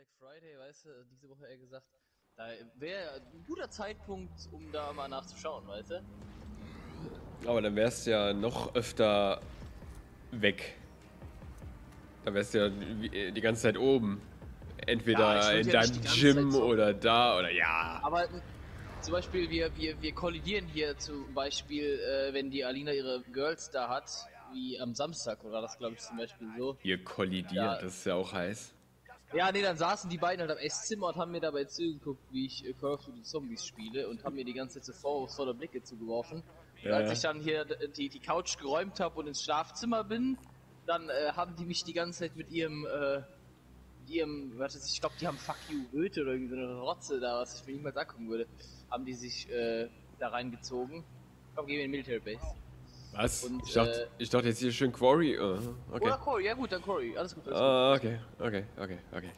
Black Friday, weißt du, diese Woche eher gesagt, da wäre ein guter Zeitpunkt, um da mal nachzuschauen, weißt du? Aber dann wärst du ja noch öfter weg. Da wärst du ja wie- die ganze Zeit oben. Ja, Entweder würd in ja deinem Gym oder da oder ja. Aber n- zum Beispiel, wir, wir, wir kollidieren hier zum Beispiel, äh, wenn die Alina ihre Girls da hat, wie am Samstag, oder das glaube ich zum Beispiel so. Ihr kollidiert, Ja. das ist ja auch heiß. Ja, nee, dann saßen die beiden halt am Esszimmer und haben mir dabei zugeguckt, wie ich äh, Call of Duty Zombies spiele und haben mir die ganze Zeit so vorwurfsvolle Blicke zugeworfen. Und Ja, als ja. ich dann hier die, die Couch geräumt habe und ins Schlafzimmer bin, dann äh, haben die mich die ganze Zeit mit ihrem, äh, mit ihrem, was ist, ich glaube, die haben Fuck You Goethe oder irgendwie so eine Rotze da, was ich mir niemals angucken würde, haben die sich äh, da reingezogen. Komm, gehen wir in die Military Base. Was? Und, ich, dachte, äh, ich dachte jetzt hier schön Quarry. Uh, okay. Oder Cory, ja gut, dann Cory, alles gut. Alles gut. Ah, okay, okay, okay, okay.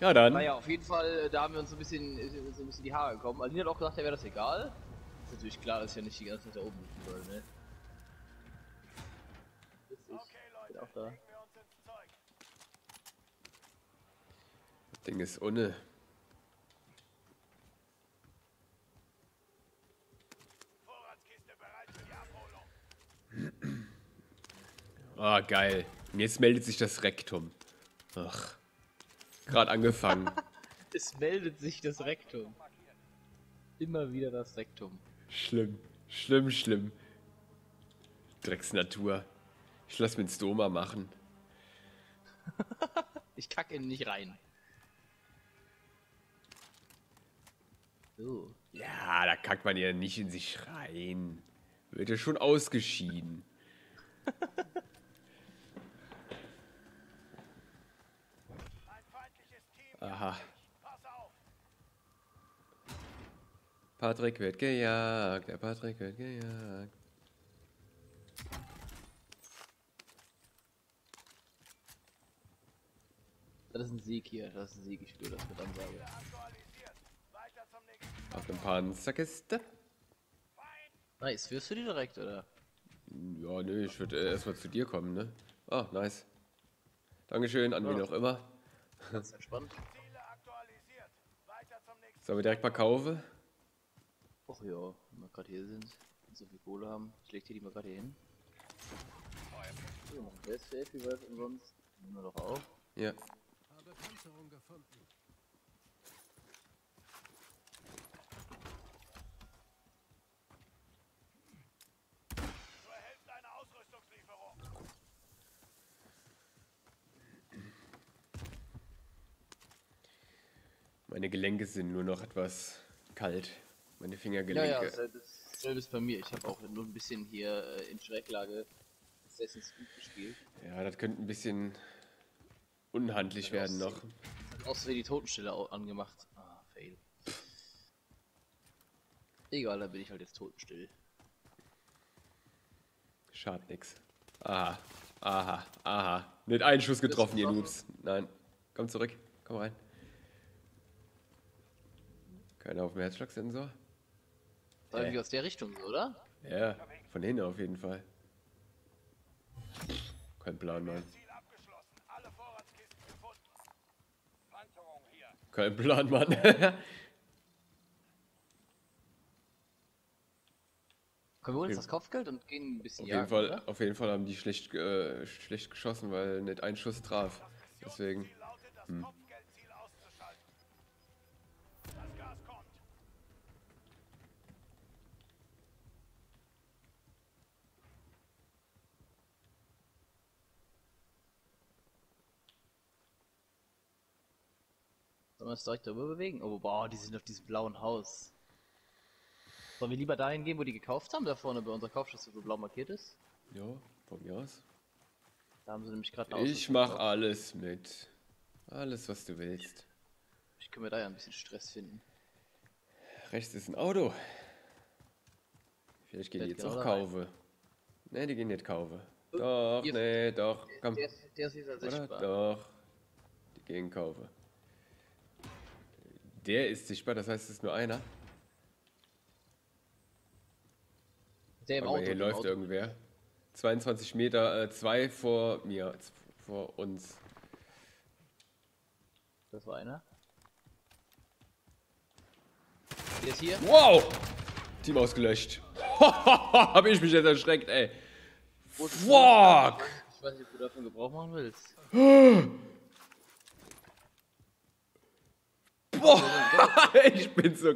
Ja, dann. Naja, auf jeden Fall, äh, da haben wir uns so ein bisschen, uns so ein bisschen die Haare gekommen. Alina hat auch gesagt, ja, wäre das egal. Ist natürlich klar, dass ich ja nicht die ganze Zeit da oben sitzen soll, ne? Witzig. Bin auch da. Das Ding ist ohne. Ah, geil. Und jetzt meldet sich das Rektum. Ach. Gerade angefangen. Es meldet sich das Rektum. Immer wieder das Rektum. schlimm. Schlimm, schlimm. Drecksnatur. Ich lass mir einen Stoma machen. Ich kacke ihn nicht rein. So. Ja, da kackt man ja nicht in sich rein. Wird ja schon ausgeschieden. Aha. Patrick wird gejagt, der Patrick wird gejagt. Das ist ein Sieg hier, das ist ein Sieg, ich spüre das mit Ansage. Auf dem Panzerkiste. Nice, wirst du die direkt, oder? Ja, nö, ich würde erstmal zu dir kommen, ne? Ah, nice. Dankeschön, an wen Ja. auch immer. Ganz entspannt. Sollen wir direkt mal kaufen? Och ja, wenn wir gerade hier sind und so viel Kohle haben, ich leg dir die mal gerade hier hin. So, der ist safe, wie weit umsonst. Nehmen wir doch auf. Ja. Habe Panzerung gefunden. Meine Gelenke sind nur noch etwas kalt. Meine Ja, Fingergelenke. ja, selbes, selbes bei mir. Ich habe auch nur ein bisschen hier äh, in Schräglage Assassin's Creed gespielt. Ja, das könnte ein bisschen unhandlich werden noch. Auch so die Totenstille au- angemacht. Ah, fail. Egal, dann bin ich halt jetzt totenstill. Schadet nix. Aha, aha, aha. Nicht einen Schuss getroffen, ihr? Noobs. Nein. Komm zurück. Komm rein. Keiner auf dem Herzschlagsensor? War Hä? irgendwie aus der Richtung, oder? Ja, von hinten auf jeden Fall. Kein Plan, Mann. Kein Plan, Mann. Können wir uns das Kopfgeld und gehen ein bisschen Auf jeden, jagen, Fall, oder? auf jeden Fall haben die schlecht, äh, schlecht geschossen, weil nicht ein Schuss traf. Deswegen. Hm. Sollen wir uns direkt darüber bewegen? Oh, boah, die sind auf diesem blauen Haus. Sollen wir lieber dahin gehen, wo die gekauft haben, da vorne bei unserer Kaufschuss, so blau markiert ist? Ja, von mir aus. Da haben sie nämlich gerade Ich mach gekauft. alles mit. Alles, was du willst. Ich können wir da ja ein bisschen Stress finden. Rechts ist ein Auto. Vielleicht gehen die jetzt genau auch kaufe. Ne, die gehen nicht kaufe. Doch, nee, doch. Komm. Der, ist- der ist wieder Oder? sichtbar. Doch. Die gehen kaufe. Der ist sichtbar, das heißt, es ist nur einer. Der im Aber Auto. hier läuft Auto. irgendwer. 22 Meter, äh, zwei vor mir, vor uns. Das war einer. Der ist hier. Wow! Team ausgelöscht. Hab ich mich jetzt erschreckt, ey. Fuck! Ich weiß nicht, ob du davon Gebrauch machen willst. Boah! ich bin so.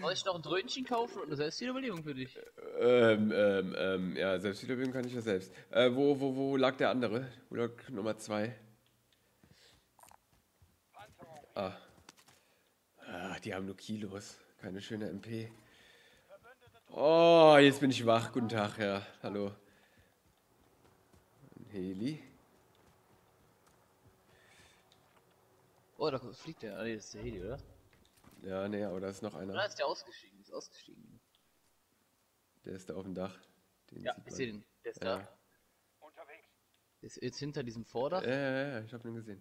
Soll ich noch ein Dröhnchen kaufen und eine Selbstwiederbelebung für dich? Ähm, ähm, ähm, ja, Selbstwiederbildung kann ich ja selbst. Äh, wo, wo, wo lag der andere? Wo lag Nummer zwei? Ah. Ah, die haben nur Kilos. Keine schöne MP. Oh, jetzt bin ich wach. Guten Tag, ja. Hallo. Heli. Oh, da fliegt der. Ah, nee, das ist der Heli, oder? Ja, nee, aber da ist noch Da einer. ist der ausgestiegen, ist ausgestiegen. Der ist da auf dem Dach. Den Ja, ich sehe den. Der ist Ja. da. Der ist jetzt hinter diesem Vordach. Ja, ja, ja, ich habe ihn gesehen.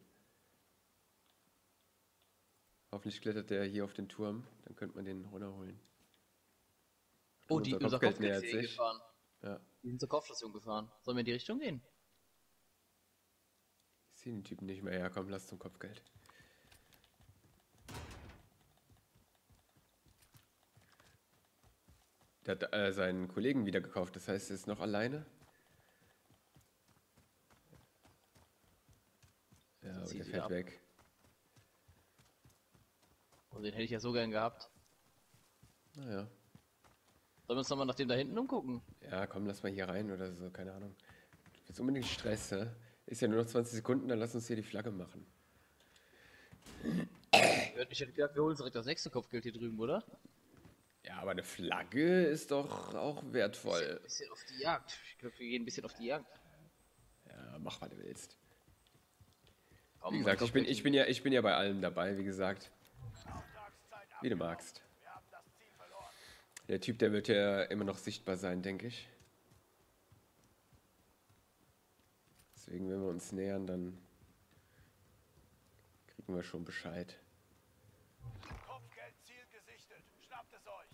Hoffentlich klettert der hier auf den Turm, dann könnte man den runterholen. oh, die unser Kopfgeld nähert ist hier sich. gefahren. Ja, Die sind zur Kopfstation gefahren. Sollen wir in die Richtung gehen? ich sehe den Typen nicht mehr. Ja, komm, lass zum Kopfgeld. Hat äh, seinen Kollegen wieder gekauft, das heißt, er ist noch alleine. Ja, aber der fährt ab. weg. Oh, den hätte ich ja so gern gehabt. Naja. Sollen wir uns nochmal nach dem da hinten umgucken? Ja, komm, lass mal hier rein oder so, keine Ahnung. Du willst unbedingt Stress, hä? Ist ja nur noch 20 Sekunden, dann lass uns hier die Flagge machen. Ich hätte gedacht, wir holen direkt das nächste Kopfgeld hier drüben, oder? Ja, aber eine Flagge ist doch auch wertvoll. Ein bisschen auf die Jagd. Ich glaube, wir gehen ein bisschen auf die Jagd. Ja, mach, was du willst. Wie gesagt, ich bin, ich bin, ja, ich bin ja bei allem dabei, wie gesagt. Wie du magst. Der Typ, der wird ja immer noch sichtbar sein, denke ich. Deswegen, wenn wir uns nähern, dann kriegen wir schon Bescheid. Kopfgeldziel gesichtet. Schnappt es euch.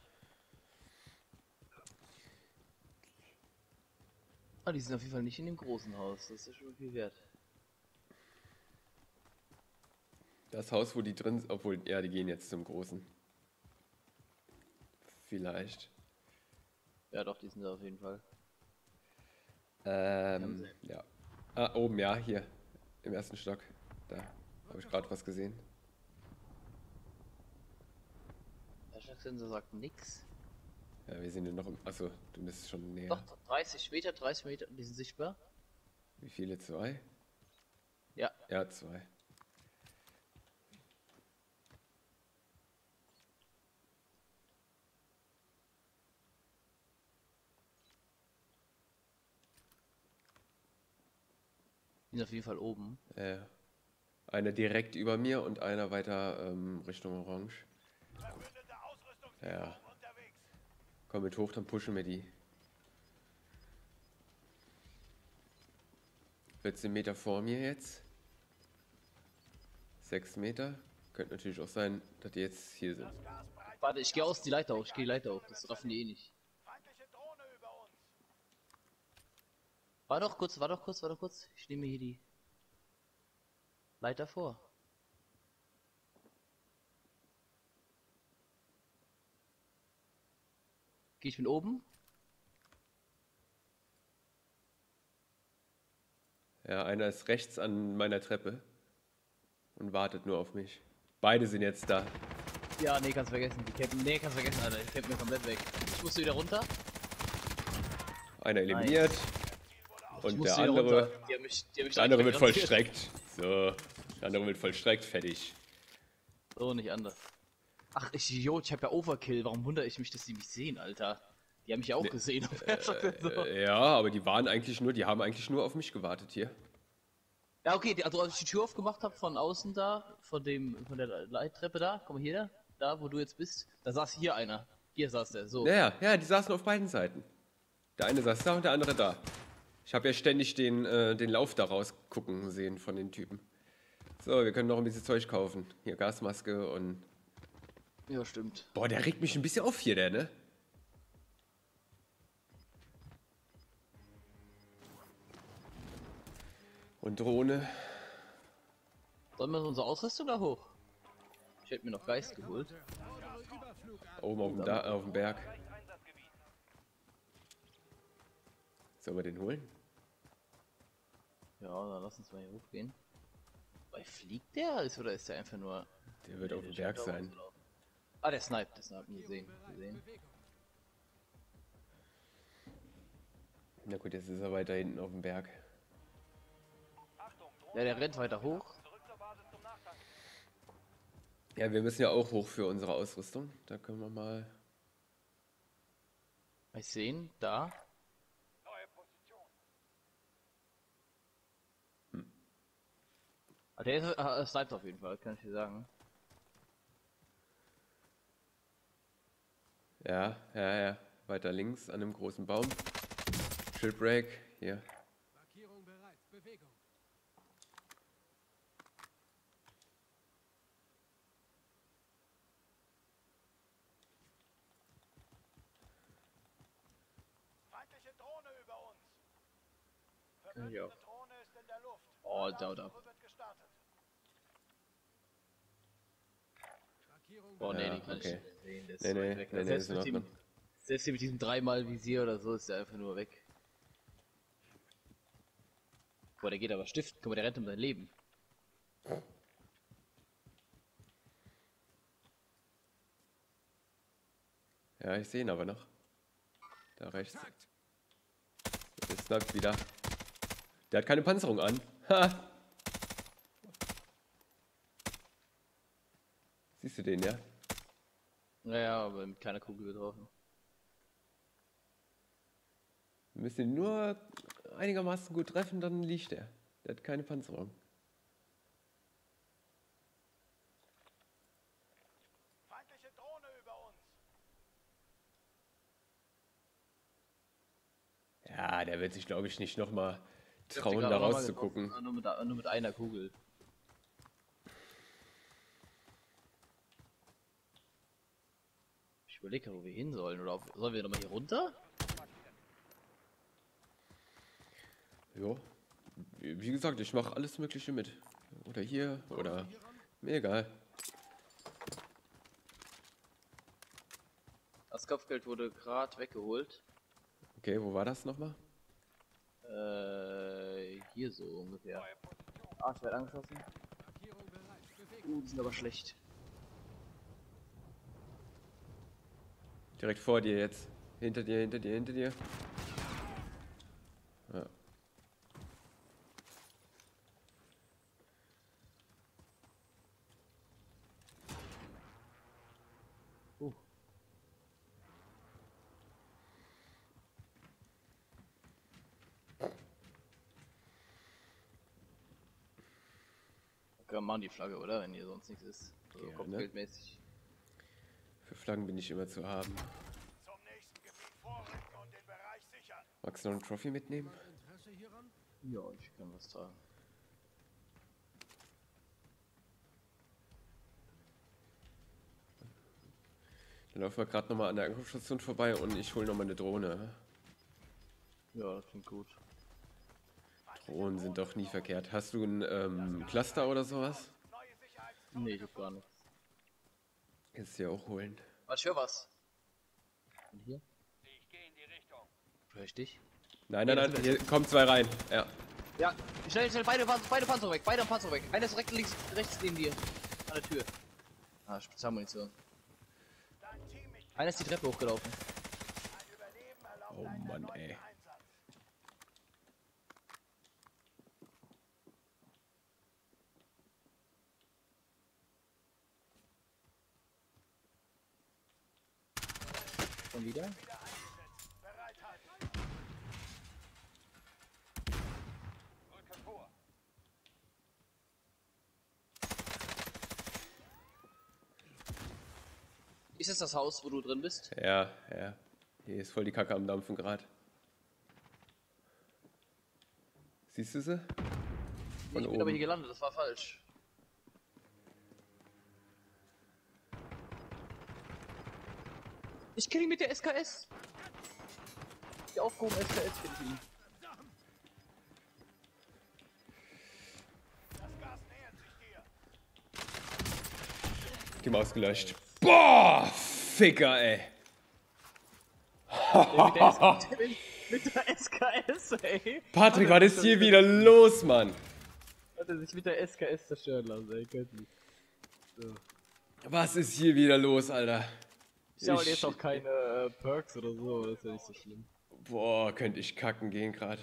Ah, die sind auf jeden Fall nicht in dem großen Haus. Das ist ja schon viel wert. Das Haus, wo die drin sind, obwohl, ja, die gehen jetzt zum Großen. Vielleicht. Ja, doch, die sind da auf jeden Fall. Ähm, ja. Ah, oben, ja, hier. Im ersten Stock. Da habe ich gerade was gesehen. Der Schachsensor sagt nix. Ja, wir sind ja noch im. Achso, du bist schon näher. Doch, 30 Meter, 30 Meter, die sind sichtbar. Wie viele? Zwei? Ja, Ja, zwei. die sind auf jeden Fall oben. Äh, einer direkt über mir und einer weiter ähm, Richtung Orange. Verbündete Ausrüstung Ja. Komm mit hoch, dann pushen wir die. 14 Meter vor mir jetzt. 6 Meter. Könnte natürlich auch sein, dass die jetzt hier sind. Warte, ich gehe aus die Leiter hoch, ich gehe die Leiter hoch. Das raffen die eh nicht. War doch kurz, war doch kurz, war doch kurz. Ich nehme hier die Leiter vor. Ich mit oben? Ja, einer ist rechts an meiner Treppe und wartet nur auf mich. Beide sind jetzt da. Ja, nee, kannst vergessen. Die campen, nee, kannst vergessen, Alter. Die campen mir komplett weg. Ich musste wieder runter. Einer eliminiert Ich und der andere. Die haben mich, die haben mich der andere wird vollstreckt. So, der andere wird vollstreckt, fertig. So, nicht anders. Ach, ich Idiot, ich hab ja Overkill. Warum wundere ich mich, dass die mich sehen, Alter? Die haben mich ja auch gesehen. so. Äh, ja, aber die waren eigentlich nur, die haben eigentlich nur auf mich gewartet hier. Ja, okay, die, also als ich die Tür aufgemacht habe von außen da, von dem, von der Leittreppe da, komm mal hier, da, wo du jetzt bist, da saß hier einer. Hier saß der, so. Ja, ja, ja, die saßen auf beiden Seiten. Der eine saß da und der andere da. Ich habe ja ständig den, äh, den Lauf da rausgucken sehen von den Typen. So, wir können noch ein bisschen Zeug kaufen. Hier Gasmaske und. Ja, stimmt. Boah, der regt mich ein bisschen auf hier, der, ne? Und Drohne. Sollen wir unsere Ausrüstung da hoch? Ich hätte mir noch Geist geholt. Oben auf dem, da auf dem Berg. Sollen wir den holen? Ja, dann lass uns mal hier hochgehen. Weil fliegt der oder ist der einfach nur. Der wird auf dem Berg sein. rumzulaufen. Ah, der sniped, der sniped gesehen. gesehen. Na gut, jetzt ist er weiter hinten auf dem Berg. Ja, der rennt weiter hoch. Ja, wir müssen ja auch hoch für unsere Ausrüstung. Da können wir mal. Ich sehe ihn, da. Position. Ah, der ist, ah, sniped auf jeden Fall, kann ich dir sagen. Ja, ja, ja. Weiter links an dem großen Baum. Shipbreak. Hier. Markierung bereit. Bewegung. Feindliche Drohne über uns. auch. Drohne ist in der Luft. Oh, da, da. Versuche wird gestartet. Markierung Boah, nee, Ja, die kann okay. ich nicht sehen. Der ist Nee, weit nee, weg. nee, nee, selbst, mit Ordnung. selbst hier mit diesem dreimal Visier oder so ist der einfach nur weg. Boah, der geht aber Stift. Guck mal, der rennt um sein Leben. Ja, ich sehe ihn aber noch. Da rechts. Der sniped wieder. Der hat keine Panzerung an. Ha! Siehst du den, ja? Naja, aber mit keiner Kugel getroffen. Wir müssen ihn nur einigermaßen gut treffen, dann liegt er. Der hat keine Panzerung. Feindliche Drohne über uns. Ja, der wird sich, glaube ich, nicht nochmal trauen, da gerade noch mal rauszugucken. Nur mit, nur mit einer Kugel. Ich überlege, wo wir hin sollen. Oder ob, sollen wir nochmal hier runter? Jo. Wie gesagt, ich mache alles Mögliche mit. Oder hier, oder. Mir egal. Das Kopfgeld wurde gerade weggeholt. Okay, wo war das nochmal? Äh, hier so ungefähr. Ah, ich werde angeschossen. Uh, die sind aber schlecht. Direkt vor dir jetzt. Hinter dir, hinter dir, hinter dir. Ja. Uh. Kann man die Flagge, oder? Wenn hier sonst nichts ist. So Gerne. kopfgeldmäßig. Für Flaggen bin ich immer zu haben. Magst du noch einen Trophy mitnehmen? Ja, ich kann was tragen. Dann laufen wir gerade nochmal an der Ankunftsstation vorbei und ich hole nochmal eine Drohne. Ja, das klingt gut. Drohnen sind doch nie verkehrt. Hast du ein ähm, Cluster oder sowas? Nee, ich hab gar nichts. Kannst du dir auch holen. Warte, ich hör was. Und hier? Ich gehe in die Richtung. Hör ich dich? Nein, nein, nein, hier kommen zwei rein. Ja. Ja, schnell, schnell, beide, Pan- beide Panzer weg, beide Panzer weg. Einer ist direkt links, rechts neben dir. An der Tür. Ah, Spezialmunition. Einer ist die Treppe hochgelaufen. ein Überleben erlaubt Oh einen Mann, ey. Schon wieder? Ist es das Haus, wo du drin bist? Ja, ja. Hier ist voll die Kacke am Dampfen gerade. Siehst du sie? Von ich bin aber hier gelandet, das war falsch. Ich kill ihn mit der SKS. Die aufgehobene SKS kill ich ihn. Die Maus gelöscht. Boah, Ficker, ey. mit, der, mit, der SKS, ey. Patrick, was ist hier wieder los, Mann? Hat er sich mit der SKS zerstören lassen, ey. Göttlich. Was ist hier wieder los, Alter? Ich habe Ich- jetzt auch keine äh, Perks oder so, das ist ja nicht so schlimm. Boah, könnte ich kacken gehen gerade.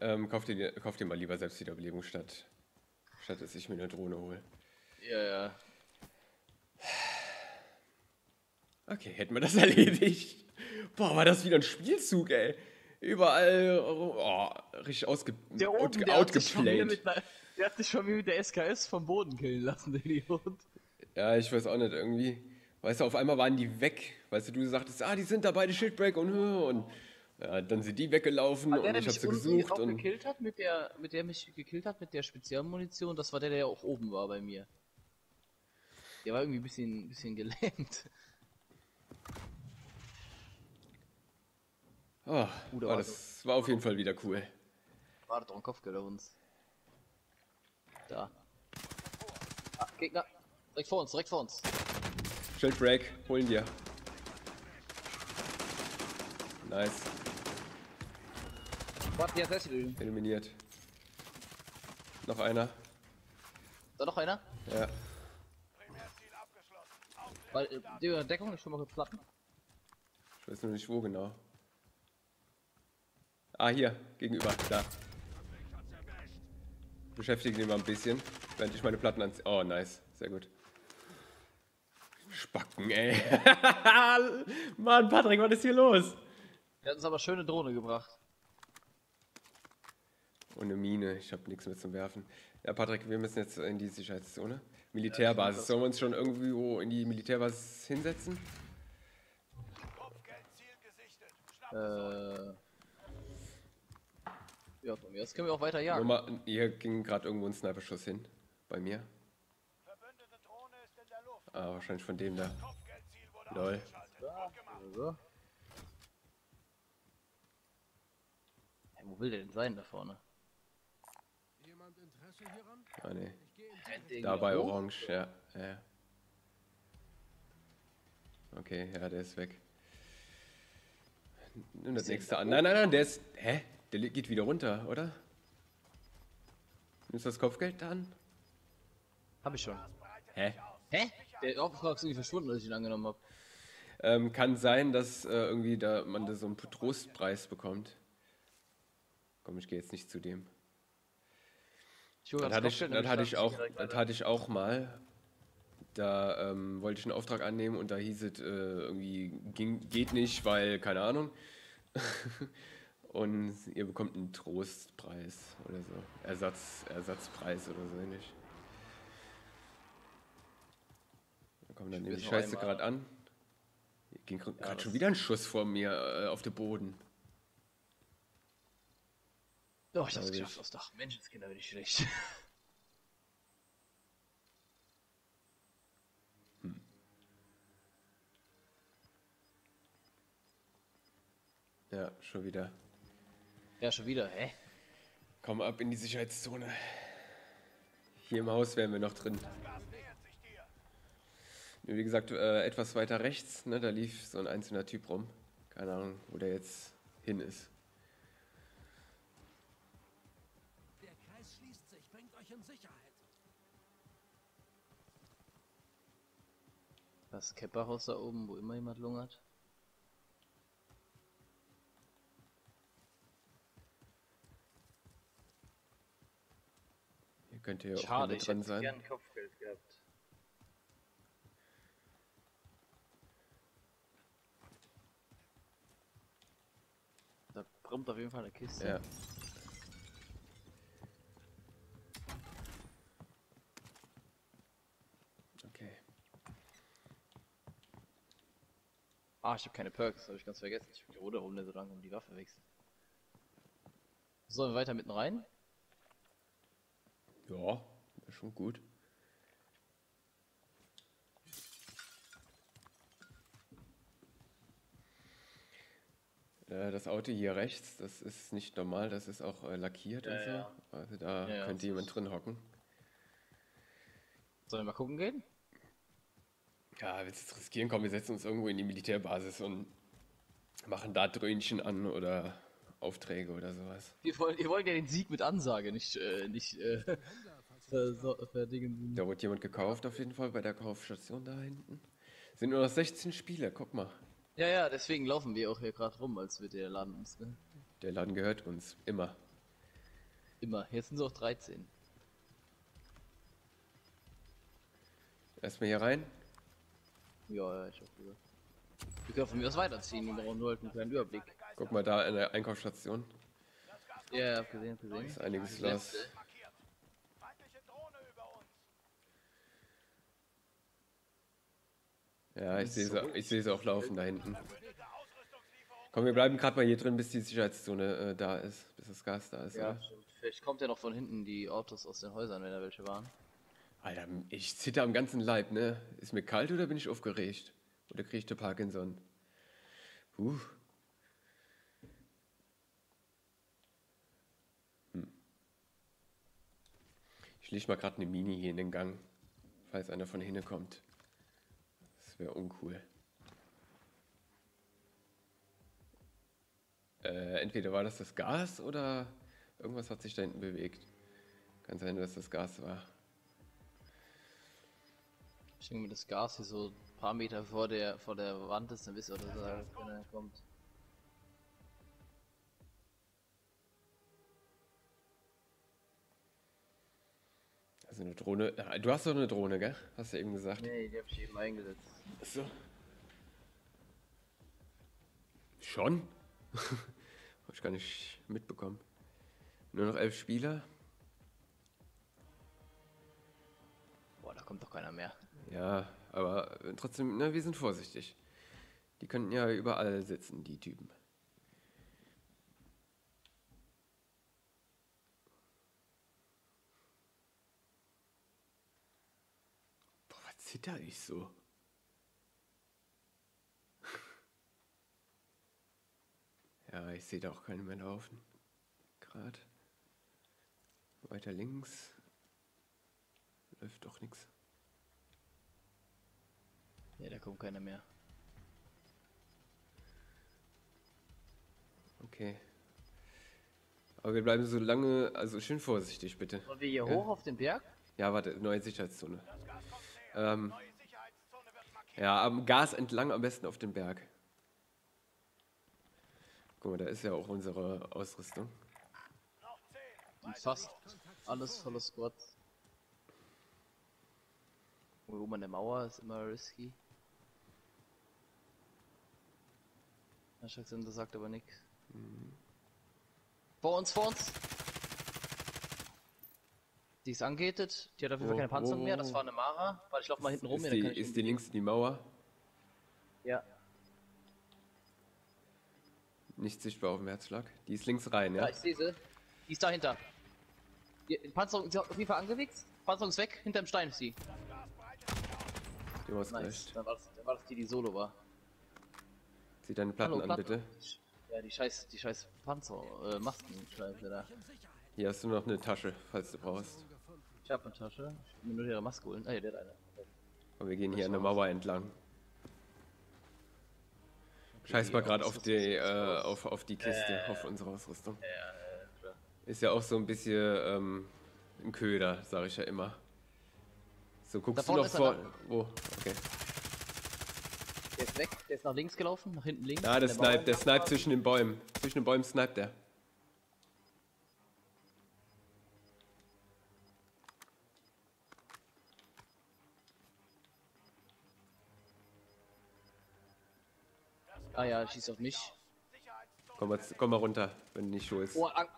Ähm, kauf dir, kauf dir mal lieber Selbstwiederbelebung statt, statt dass ich mir eine Drohne hole. Ja, ja. Okay, hätten wir das erledigt. Boah, war das wieder ein Spielzug, ey. Überall, oh, richtig ausge Der oben, out, der hat, sich mit einer, der hat sich von mir mit der SKS vom Boden killen lassen, der Idiot. Ja, ich weiß auch nicht, irgendwie. Weißt du, auf einmal waren die weg. Weißt du, du sagtest, ah, die sind da beide Shieldbreak und und. Ja, dann sind die weggelaufen Aber und der, ich der hab mich sie gesucht und. gekillt hat, mit der, mit der mich gekillt hat, mit der Spezialmunition, das war der, der auch oben war bei mir. Der war irgendwie ein bisschen, bisschen gelähmt. Oh, Ordnung. das war auf jeden Fall wieder cool. War doch ein auf uns. Da. Ah, Gegner. Direkt vor uns, direkt vor uns. Shieldbreak, holen dir. Nice, Warte, die hat selbst wieder. eliminiert. Noch einer. Da noch einer? Ja. Weil, äh, die Deckung, ich schon mal kurz platten. Ich weiß nur nicht wo genau. Ah, hier, gegenüber, da. Beschäftige den mal ein bisschen, während ich meine Platten anziehe. Oh, nice, sehr gut. Spacken, ey. Mann, Patrick, was ist hier los? Der hat uns aber schöne Drohne gebracht. Ohne Mine, ich habe nichts mehr zum Werfen. Ja, Patrick, wir müssen jetzt in die Sicherheitszone. Militärbasis. Sollen wir uns schon irgendwo in die Militärbasis hinsetzen? Äh. Ja, von mir aus können wir auch weiter jagen. Nummer, hier ging gerade irgendwo ein Sniperschuss hin. Bei mir. verbündete Drohne ist in der Luft. Ah, wahrscheinlich von dem da. Lol. Also. Hey, wo will der denn sein da vorne? Jemand Interesse hieran? Ah, nee. Der Da bei? Orange, ja. ja. Okay, ja, der ist weg. Nimm das nächste an. Nein, nein, nein, der ist. Hä? Der geht wieder runter, oder? Nimmst du das Kopfgeld an? Hab ich schon. Hä? Hä? Der Auftrag ist irgendwie verschwunden, als ich ihn angenommen hab. Ähm, kann sein, dass äh, irgendwie da man da so einen Trostpreis bekommt. Komm, ich gehe jetzt nicht zu dem. Ich hole Das hatte ich, das hatte ich auch, direkt das hatte ich auch mal. Da ähm, wollte ich einen Auftrag annehmen und da hieß es äh, irgendwie ging, geht nicht, weil keine Ahnung. und ihr bekommt einen Trostpreis oder so, Ersatz, Ersatzpreis oder so ähnlich. Da kommt dann Ich die Scheiße gerade an. Hier ging gerade das- schon wieder ein Schuss vor mir äh, auf den Boden. Oh, ich hab's Also geschafft aufs Dach. Menschenskinder bin ich schlecht. Ja, schon wieder. Ja, schon wieder, hä? Komm ab in die Sicherheitszone. Hier im Haus wären wir noch drin. Wie gesagt, äh, etwas weiter rechts, ne, da lief so ein einzelner Typ rum. Keine Ahnung, wo der jetzt hin ist. Der Kreis schließt sich. Bringt euch in Sicherheit. Das Kepperhaus da oben, wo immer jemand lungert. Hier könnte ja auch Schade, jemand ich drin hätte sein. gern Kopfgeld gehabt. Da brummt auf jeden Fall eine Kiste. Ja. Okay. Ah, ich habe keine Perks, habe ich ganz vergessen. Ich hab die Rode der so lange um die Waffe wechselt. Sollen wir weiter mitten rein? Ja, wäre schon gut. Äh, Das Auto hier rechts, das ist nicht normal, das ist auch äh, lackiert Ja, und so. ja. Also da Ja, könnte jemand ist- drin hocken. Sollen wir mal gucken gehen? Ja, willst du jetzt riskieren? Komm, wir setzen uns irgendwo in die Militärbasis und machen da Dröhnchen an oder Aufträge oder sowas. Wir wollen, wir wollen ja den Sieg mit Ansage, nicht, äh, nicht, äh. Da wurde jemand gekauft auf jeden Fall bei der Kaufstation da hinten. Sind nur noch 16 Spieler, guck mal. Ja, ja, deswegen laufen wir auch hier gerade rum, als wir der Laden uns, ne? Der Laden gehört uns, immer. Immer. Jetzt sind es auch 13. Erstmal hier rein. Ja, ja, ich hab gesagt. Wir können von mir aus weiterziehen, wir brauchen nur halt einen kleinen Überblick. Guck mal da an der Einkaufsstation. Ja, ja, hab gesehen, hab gesehen. Ist einiges los. Ja, ich sehe sie, ich sehe sie auch laufen da hinten. Komm, wir bleiben gerade mal hier drin, bis die Sicherheitszone äh, da ist, bis das Gas da ist. Ja, oder? stimmt. Vielleicht kommt ja noch von hinten die Autos aus den Häusern, wenn da welche waren. Alter, ich zitter am ganzen Leib, ne? Ist mir kalt oder bin ich aufgeregt? Oder krieg ich der Parkinson? Huh. Ich leg mal gerade eine Mini hier in den Gang, falls einer von hinten kommt. Das wäre uncool. Äh, entweder war das das Gas oder irgendwas hat sich da hinten bewegt. Kann sein, dass das Gas war. Ich denke mir, das Gas hier so ein paar Meter vor der vor der Wand ist, dann wisst ihr, dass er, wenn er kommt. Also eine Drohne. Ah, Du hast doch eine Drohne, gell? Hast du eben gesagt. Nee, die hab ich eben eingesetzt. So. Schon? Hab ich gar nicht mitbekommen. Nur noch elf Spieler? Boah, da kommt doch keiner mehr. Ja, aber äh, trotzdem, na, wir sind vorsichtig. Die könnten ja überall sitzen, die Typen. Zitter ich so? Ja, ich sehe da auch keine mehr laufen. Gerade. Weiter links. Läuft doch nichts. Ja, da kommt keiner mehr. Okay. Aber wir bleiben so lange, also schön vorsichtig bitte. Wollen wir hier Ja. hoch auf den Berg? Ja, warte, neue Sicherheitszone. Ähm, ja, am Gas entlang am besten auf den Berg. Guck mal, da ist ja auch unsere Ausrüstung. Und fast alles voller Squads. Oben an der Mauer ist immer risky. Der Schatzsender sagt aber nichts. Vor uns, vor uns! Die ist angehtet, die hat auf jeden Fall keine Panzerung mehr, das war eine Mara. Warte, ich lauf mal hinten rum, Ist die, ist die links die Mauer? Ja, Nicht sichtbar auf dem Herzschlag. Die ist links rein, ja? ja, ich sehe sie. Die ist dahinter. Die Panzerung ist auf jeden Fall angewichst. Panzerung ist weg, hinterm Stein ist sie. Du hast Nice. Dann war, das, dann war das die, die solo war. Zieh deine Platten Hallo, an, Platte. bitte. Ja, die scheiß, die scheiß Panzer, äh, Masken-Scheiße da. Hier hast du noch eine Tasche, falls du brauchst. Ich hab eine Tasche. Ich will mir nur ihre Maske holen. Ah, ja, der hat eine. Und wir gehen hier an der. Mauer entlang. Scheiß mal gerade auf die, äh, auf, auf die Kiste, auf unsere Ausrüstung. klar. Ist ja auch so ein bisschen ähm, ein Köder, sage ich ja immer. So, guckst Da du noch vor... Wo? Okay. Der ist weg, der ist nach links gelaufen, nach hinten links. Ah, der der snipe, Mauer. der snipe zwischen den Bäumen. Zwischen den Bäumen sniped der. Ah ja, schießt auf mich. Komm mal, komm mal runter, wenn du nicht schulst. Oh, an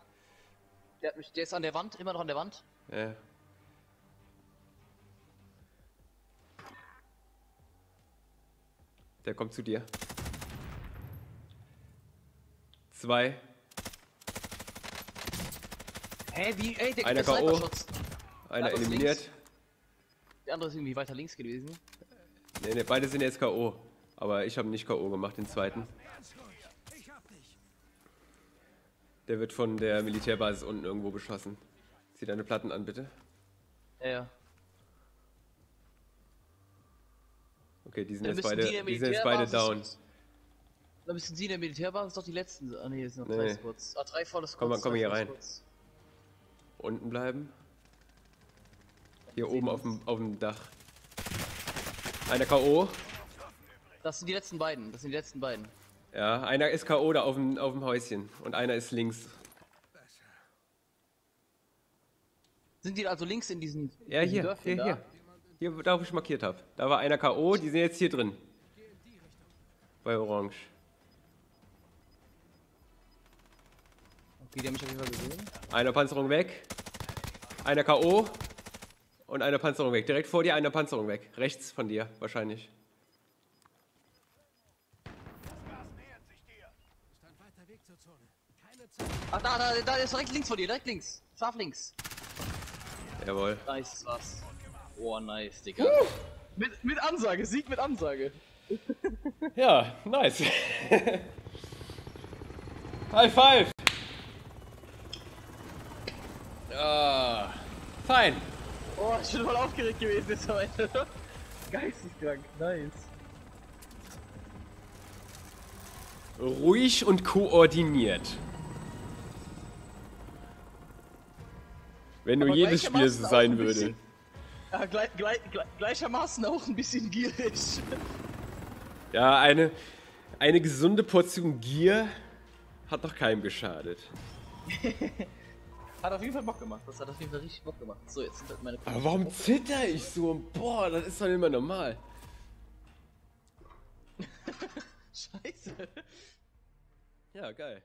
der, hat mich, der ist an der Wand, immer noch an der Wand. Ja. Der kommt zu dir. Zwei. Hä, wie? Ey, der, Einer K.O.. Einer eliminiert. links. Der andere ist irgendwie weiter links gewesen. Nee, nee, beide sind jetzt K.O. Aber ich habe nicht K.O. gemacht, den zweiten. Der wird von der Militärbasis unten irgendwo beschossen. Zieh deine Platten an, bitte. Ja, ja. Okay, die sind jetzt beide, die die sind jetzt beide down. Dann müssen sie in der Militärbasis doch die letzten. Ah nee, es sind noch Nee. drei Squads. Ah, drei volles Komm mal, Squads, komm hier rein. Squads. Unten bleiben. Hier oben auf dem, auf dem Dach. Einer K.O. Das sind die letzten beiden. Das sind die letzten beiden. Ja, einer ist K.O. da auf dem, auf dem Häuschen. Und einer ist links. Sind die also links in diesen, Ja, diesen hier, Dörfchen hier, da? hier. Hier, da wo ich markiert habe. Da war einer K.O., die sind jetzt hier drin. Bei Orange. Okay, die haben mich auf jeden Fall gesehen. Einer Panzerung weg. Einer K.O. Und einer Panzerung weg. Direkt vor dir einer Panzerung weg. Rechts von dir, wahrscheinlich. Das Gas nähert sich dir. Ist ein weiter Weg zur Zone. Keine Zeit. Ach, da, da, da ist direkt links von dir, direkt links. Scharf links. Jawohl. Nice, war's. Oh, nice, Digga. Mit, mit Ansage, Sieg mit Ansage. Ja, nice. High five. Ah, fein. Oh, ich bin voll aufgeregt gewesen jetzt heute. Geisteskrank, nice. Ruhig und koordiniert. Wenn nur jedes Spiel so sein ein würde. bisschen- Ja, gleich, gleich, gleich, gleichermaßen auch ein bisschen gierig. Ja, eine, eine gesunde Portion Gier hat doch keinem geschadet. Hat auf jeden Fall Bock gemacht. Das hat auf jeden Fall richtig Bock gemacht. So, jetzt sind halt meine Aber warum zitter ich so? Boah, das ist doch immer normal. Scheiße. Ja, geil.